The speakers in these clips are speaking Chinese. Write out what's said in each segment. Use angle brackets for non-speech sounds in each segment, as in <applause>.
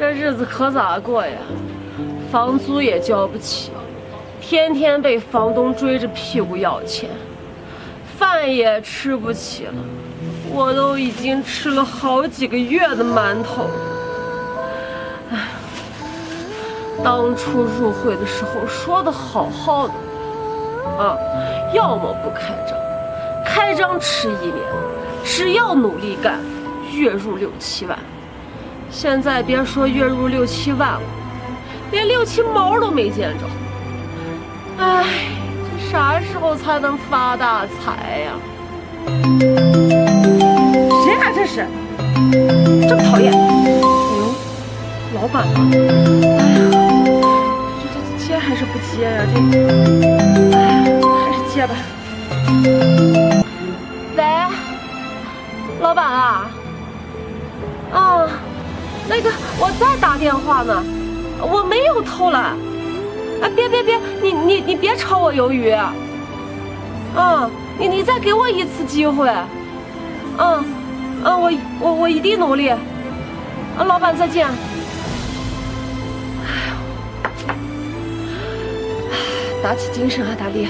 这日子可咋过呀？房租也交不起，天天被房东追着屁股要钱，饭也吃不起了。我都已经吃了好几个月的馒头。唉，当初入会的时候说的好好的，啊，要么不开张，开张吃一年，只要努力干，月入六七万。现在别说月入六七万了，连六七毛都没见着。唉，这啥时候才能发大财呀？谁啊？这是，这么讨厌！哎呦，老板吗？哎呀，这这接还是不接呀？这，哎呀，还是接吧。喂，老板啊？啊。那个，我在打电话呢，我没有偷懒。哎，别别别，你你你别炒我鱿鱼。啊，你你再给我一次机会。嗯，嗯，我我我一定努力。啊，老板再见。哎，打起精神啊，大力，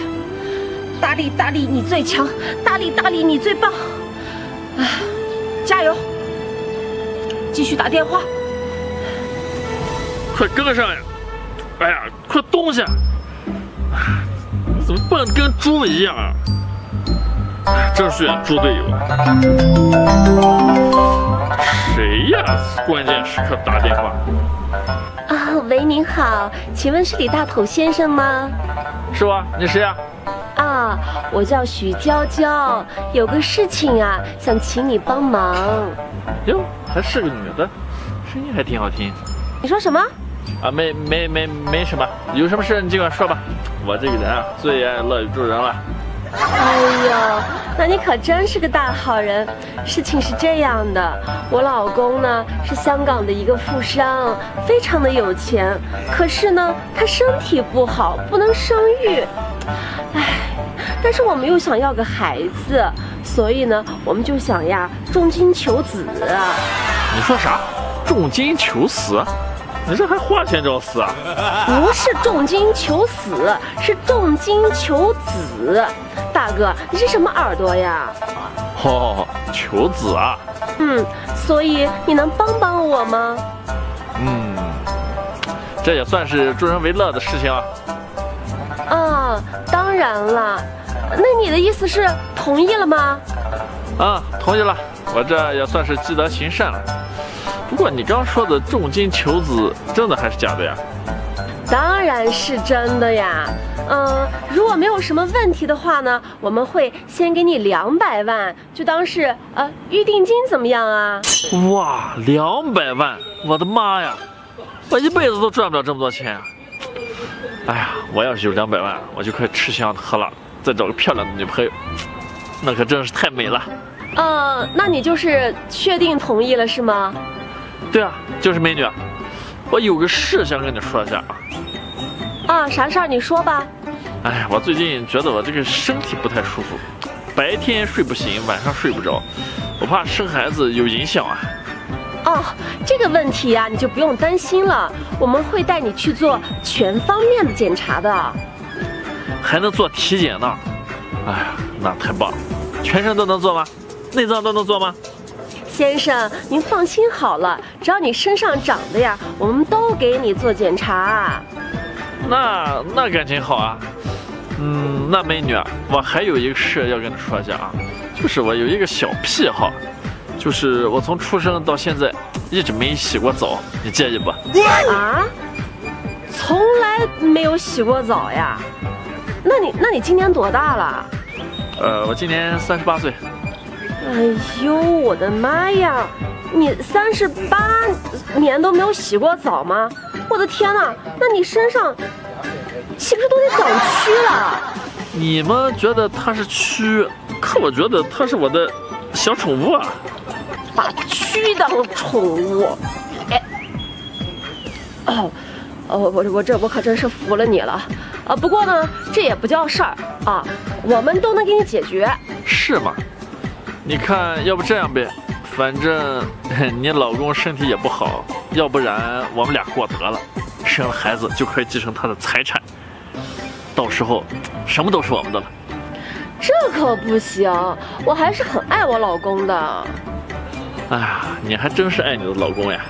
大力大力，你最强，大力大力，你最棒。哎，加油！继续打电话，快跟上呀！哎呀，快动下！怎么笨的跟猪一样啊？真是猪队友！谁呀？关键时刻打电话。啊，喂，您好，请问是李大头先生吗？是我，你谁呀？啊，我叫许娇娇，有个事情啊，想请你帮忙。哟。还是个女的，声音还挺好听。你说什么？啊，没没没没什么，有什么事你尽管说吧。我这个人啊，最爱乐于助人了。哎呦，那你可真是个大好人。事情是这样的，我老公呢是香港的一个富商，非常的有钱。可是呢，他身体不好，不能生育。哎，但是我们又想要个孩子。所以呢，我们就想呀，重金求子。你说啥？重金求死？你这还花钱找死啊？不是重金求死，是重金求子。大哥，你是什么耳朵呀？哦，求子啊。嗯，所以你能帮帮我吗？嗯，这也算是助人为乐的事情啊。啊，当然了。那你的意思是同意了吗？啊，同意了，我这也算是积德行善了。不过你刚说的重金求子，真的还是假的呀？当然是真的呀。嗯，如果没有什么问题的话呢，我们会先给你两百万，就当是呃预定金，怎么样啊？哇，两百万！我的妈呀，我一辈子都赚不了这么多钱啊！哎呀，我要是有两百万，我就可以吃香喝辣。再找个漂亮的女朋友，那可真是太美了。嗯，那你就是确定同意了是吗？对啊，就是美女。我有个事想跟你说一下啊。啊，啥事儿？你说吧。哎，我最近觉得我这个身体不太舒服，白天睡不醒，晚上睡不着，我怕生孩子有影响啊。哦，这个问题呀，你就不用担心了，我们会带你去做全方面的检查的。还能做体检呢，哎呀，那太棒了！全身都能做吗？内脏都能做吗？先生，您放心好了，只要你身上长的呀，我们都给你做检查。那那感情好啊。嗯，那美女，我还有一个事要跟你说一下啊，就是我有一个小癖好，就是我从出生到现在一直没洗过澡，你介意不？啊？从来没有洗过澡呀？那你那你今年多大了？呃，我今年三十八岁。哎呦，我的妈呀！你三十八年都没有洗过澡吗？我的天哪！那你身上岂不是都得长蛆了？你们觉得它是蛆，可我觉得它是我的小宠物啊！把蛆当宠物？哎，哦。哦，我我这我可真是服了你了，啊！不过呢，这也不叫事儿啊，我们都能给你解决。是吗？你看，要不这样呗，反正 <laughs> 你老公身体也不好，要不然我们俩过得了，生了孩子就可以继承他的财产，到时候什么都是我们的了。这可不行，我还是很爱我老公的。哎呀，你还真是爱你的老公呀！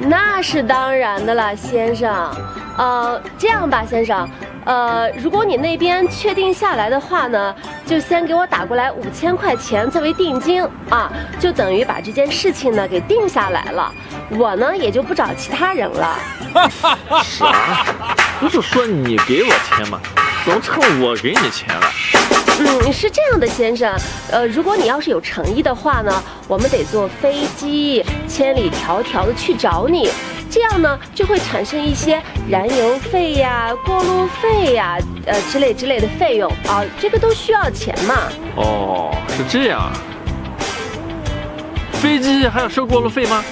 那是当然的啦，先生。呃，这样吧，先生，呃，如果你那边确定下来的话呢，就先给我打过来五千块钱作为定金啊，就等于把这件事情呢给定下来了。我呢也就不找其他人了。啥？不是说你给我钱吗？怎么成我给你钱了？嗯，是这样的，先生，呃，如果你要是有诚意的话呢，我们得坐飞机千里迢迢的去找你，这样呢就会产生一些燃油费呀、过路费呀，呃之类之类的费用啊，这个都需要钱嘛。哦，是这样。飞机还要收过路费吗？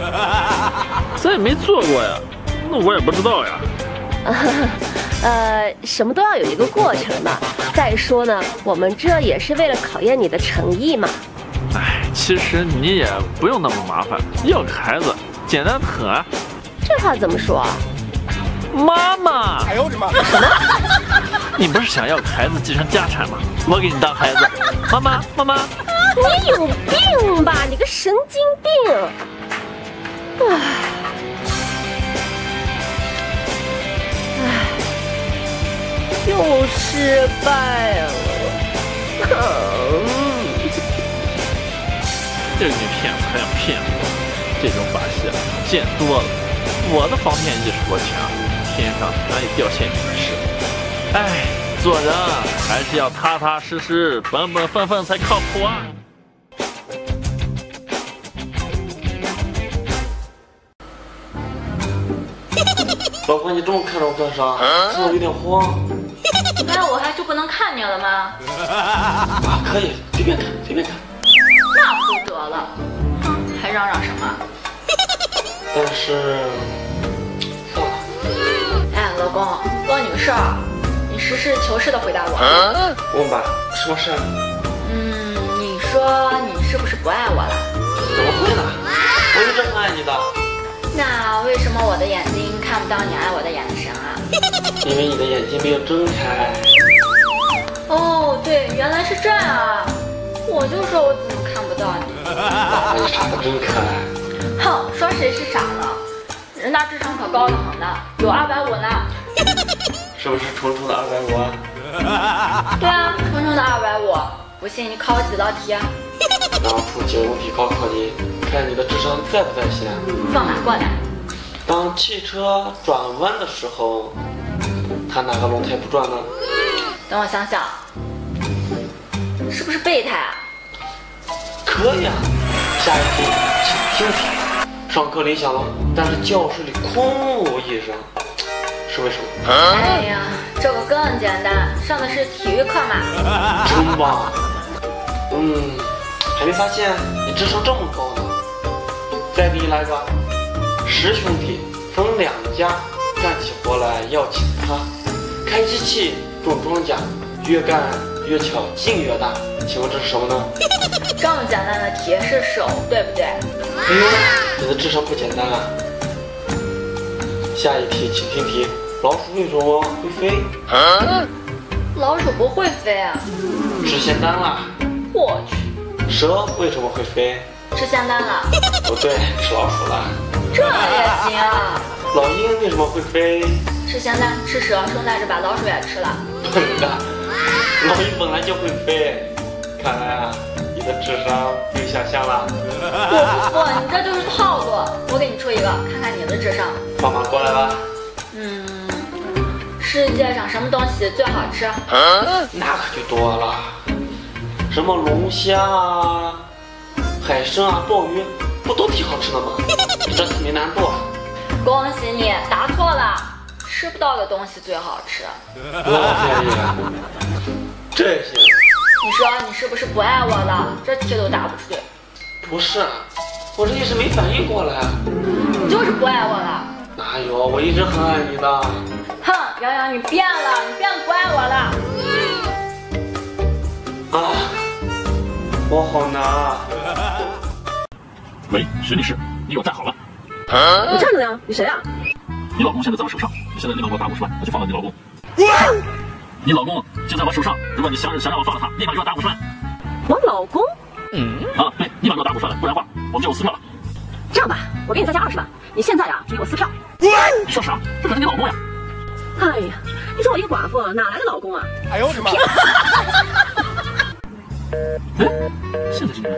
<laughs> 咱也没坐过呀，那我也不知道呀。<laughs> 呃，什么都要有一个过程的。再说呢，我们这也是为了考验你的诚意嘛。哎，其实你也不用那么麻烦，要个孩子简单很啊。这话怎么说？妈妈，哎呦我的妈！什么？你不是想要个孩子继承家产吗？我给你当孩子。妈妈，妈妈，你有病吧？你个神经病！唉。又失败了，<laughs> 这个女骗子还想骗我，这种把戏啊见多了。我的防骗意识多强，天上哪有掉馅饼的事？哎，做人还是要踏踏实实、本本分分才靠谱啊！老婆，你这么看着我干啥？看我有点慌。难道我还就不能看你了吗？啊，可以，随便看，随便看。得了？哼，还嚷嚷什么？<laughs> 但是，算了。哎，老公，问你个事儿，你实事求是的回答我。问吧，什么事？嗯，你说你是不是不爱我了？怎么会呢？我是这么爱你的。那为什么我的眼睛看不到你爱我的眼神啊？<laughs> 因为你的眼睛没有睁开。哦，对，原来是这样啊！我就说我怎么看不到你。你傻的真可爱。哼，说谁是傻呢？人家智商可高的很呢，有二百五呢。是不是重重的二百五啊？<laughs> 对啊，重重的二百五。不信你考我几道题。那我出几个问题考考你，看你的智商在不在线。放马过来。当汽车转弯的时候，它哪个轮胎不转呢？等我想想，是不是备胎啊？可以啊。下一题，请听题。上课铃响了，但是教室里空无一人，是为什么？哎呀，这个更简单，上的是体育课嘛。真棒。嗯，还没发现你智商这么高呢。再给你来个。十兄弟分两家干起活来要请他，开机器种庄稼，越干越巧劲越大。请问这是什么呢？<laughs> 这么简单的题是手，对不对？哎呦，你的智商不简单啊！下一题，请听题：老鼠为什么会飞？老鼠不会飞啊！吃仙丹了。我去。蛇为什么会飞？吃仙丹了。不对，吃老鼠了。这也行啊！老鹰为什么会飞？吃仙丹，吃蛇，顺带着把老鼠也吃了。<laughs> 笨蛋！<laughs> 老鹰本来就会飞，看来啊，你的智商又下降了。不不不，你这就是套路。我给你出一个，看看你的智商。放马过来吧。嗯，世界上什么东西最好吃？那可就多了，什么龙虾啊、海参啊、鲍鱼。不都挺好吃的吗？这次没难度。恭喜你答错了，吃不到的东西最好吃。老天爷，这行？你说你是不是不爱我了？这题都答不出对。不是，我这一时没反应过来。你就是不爱我了。哪有？我一直很爱你的。哼，洋洋，你变了，你变不爱我了。啊，我好难啊。喂，徐女士，你给我站好了。你站着呢，你谁啊？你老公现在在我手上，你现在立马给我打五十万，我就放了你老公。你老公就在我手上，如果你想想让我放了他，立马给我打五十万。我老公？嗯啊，对，立马给我打五十万，不然的话我们就有撕票了。这样吧，我给你再加二十万，你现在啊就给我撕票。你说啥？这可是你老公呀！哎呀，你说我一个寡妇哪来的老公啊？哎呦我的妈！<laughs> 哎，现在是你们。